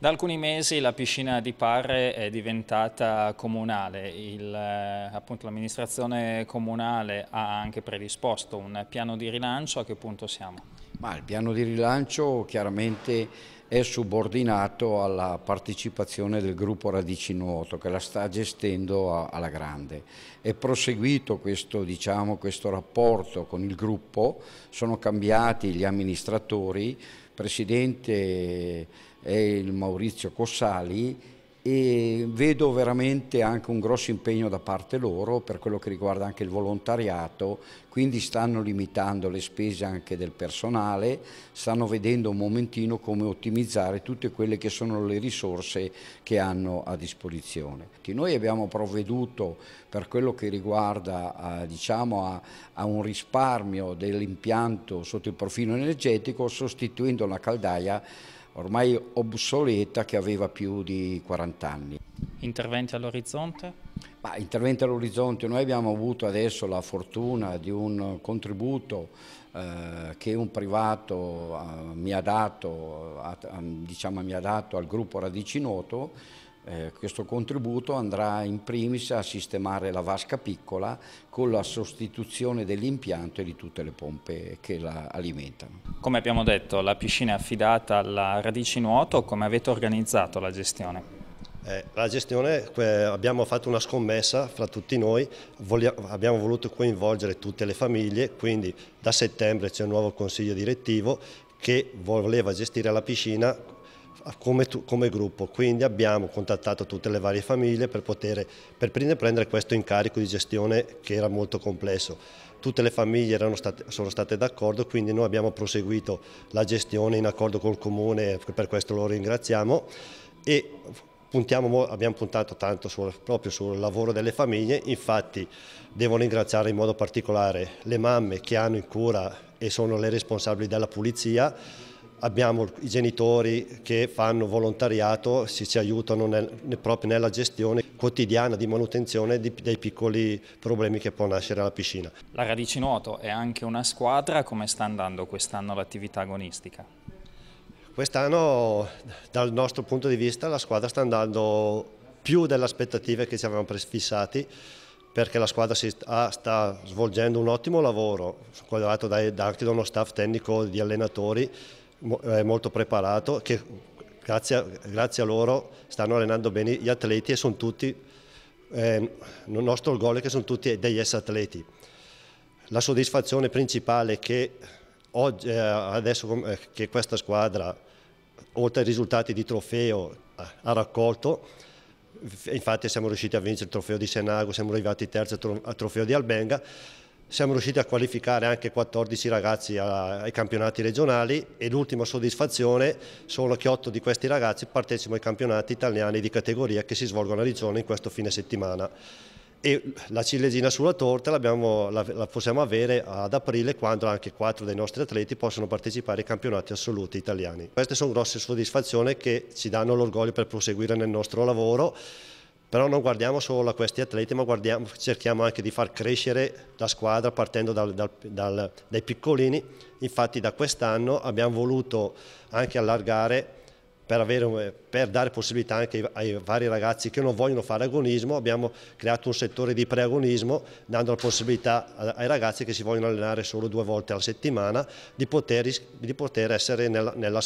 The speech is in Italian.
Da alcuni mesi la piscina di Parre è diventata comunale, l'amministrazione comunale ha anche predisposto un piano di rilancio, a che punto siamo? Ma il piano di rilancio chiaramente è subordinato alla partecipazione del gruppo Radici Nuoto che la sta gestendo alla grande. È proseguito questo, diciamo, questo rapporto con il gruppo, sono cambiati gli amministratori, presidente è il Maurizio Cossali e vedo veramente anche un grosso impegno da parte loro per quello che riguarda anche il volontariato, quindi stanno limitando le spese anche del personale, stanno vedendo un momentino come ottimizzare tutte quelle che sono le risorse che hanno a disposizione. Noi abbiamo provveduto per quello che riguarda diciamo, a, a un risparmio dell'impianto sotto il profilo energetico sostituendo la caldaia ormai obsoleta che aveva più di 40 anni. Interventi all'orizzonte? interventi all'orizzonte, noi abbiamo avuto adesso la fortuna di un contributo eh, che un privato eh, mi, ha dato, diciamo, mi ha dato al gruppo Radici Noto eh, questo contributo andrà in primis a sistemare la vasca piccola con la sostituzione dell'impianto e di tutte le pompe che la alimentano. Come abbiamo detto, la piscina è affidata alla Radici Nuoto, come avete organizzato la gestione? Eh, la gestione, abbiamo fatto una scommessa fra tutti noi, abbiamo voluto coinvolgere tutte le famiglie, quindi da settembre c'è un nuovo consiglio direttivo che voleva gestire la piscina come, come, gruppo, quindi abbiamo contattato tutte le varie famiglie per poter per prendere questo incarico di gestione che era molto complesso. Tutte le famiglie state, sono state d'accordo, quindi noi abbiamo proseguito la gestione in accordo col Comune, per questo lo ringraziamo e puntiamo, abbiamo puntato tanto sul, proprio sul lavoro delle famiglie, infatti devo ringraziare in modo particolare le mamme che hanno in cura e sono le responsabili della pulizia, abbiamo i genitori che fanno volontariato, si ci aiutano nel, proprio nella gestione quotidiana di manutenzione di, dei piccoli problemi che può nascere alla piscina. La Radici Nuoto è anche una squadra, come sta andando quest'anno l'attività agonistica? Quest'anno dal nostro punto di vista la squadra sta andando più delle aspettative che ci avevamo prefissati perché la squadra sta, sta svolgendo un ottimo lavoro, squadrato anche da uno staff tecnico di allenatori molto preparato che grazie a, grazie a, loro stanno allenando bene gli atleti e sono tutti, eh, il nostro orgoglio è che sono tutti degli ex atleti. La soddisfazione principale è che oggi, eh, adesso eh, che questa squadra, oltre ai risultati di trofeo, ha raccolto, infatti siamo riusciti a vincere il trofeo di Senago, siamo arrivati terzi al trofeo di Albenga, siamo riusciti a qualificare anche 14 ragazzi ai campionati regionali e l'ultima soddisfazione sono che 8 di questi ragazzi partecipano ai campionati italiani di categoria che si svolgono a Regione in questo fine settimana. E la ciliegina sulla torta la, la, possiamo avere ad aprile quando anche 4 dei nostri atleti possono partecipare ai campionati assoluti italiani. Queste sono grosse soddisfazioni che ci danno l'orgoglio per proseguire nel nostro lavoro però non guardiamo solo a questi atleti, ma cerchiamo anche di far crescere la squadra partendo dal, dal, dal, dai piccolini. Infatti da quest'anno abbiamo voluto anche allargare per, avere, per, dare possibilità anche ai, ai, vari ragazzi che non vogliono fare agonismo, abbiamo creato un settore di preagonismo dando la possibilità ai ragazzi che si vogliono allenare solo due volte alla settimana di poter, di poter essere nella, nella